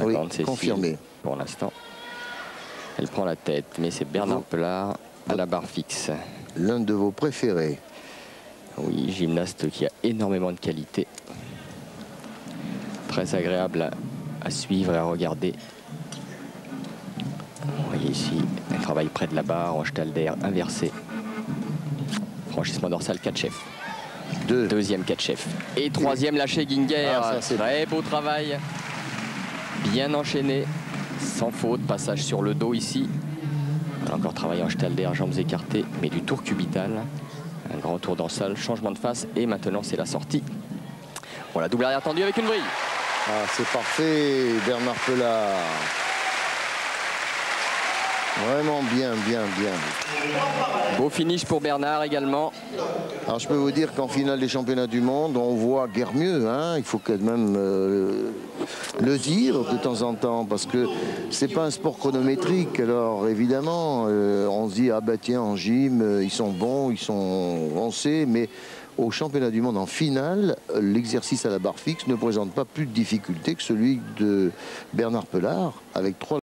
Oui, 50, Cécile, confirmé. Pour l'instant. Elle prend la tête, mais c'est Bernard Pelard à la barre fixe. L'un de vos préférés. Oui, gymnaste qui a énormément de qualité. Très agréable à, à suivre et à regarder. Vous voyez ici, elle travaille près de la barre en stalder inversé. Franchissement dorsal 4 chefs. Deux. Deuxième 4 chefs. Et troisième lâché Ginger. Ah, Très beau travail. Bien enchaîné. Sans faute. Passage sur le dos ici. A encore travaillé en stalder, jambes écartées, mais du tour cubital. Un grand tour dorsal, changement de face. Et maintenant, c'est la sortie. Voilà, double arrière tendu avec une vrille. Ah, c'est parfait, Bernard Pelard. Vraiment bien, bien, bien. Beau finish pour Bernard également. Alors je peux vous dire qu'en finale des championnats du monde, on voit guère mieux. hein. Il faut quand même euh, le dire de temps en temps parce que c'est pas un sport chronométrique. Alors évidemment, euh, on se dit ah bah tiens en gym euh, ils sont bons, ils sont on sait, mais au championnat du monde en finale, l'exercice à la barre fixe ne présente pas plus de difficultés que celui de Bernard Pelard avec trois